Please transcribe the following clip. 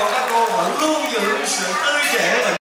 còn các cô vẫn luôn giữ sự tươi trẻ và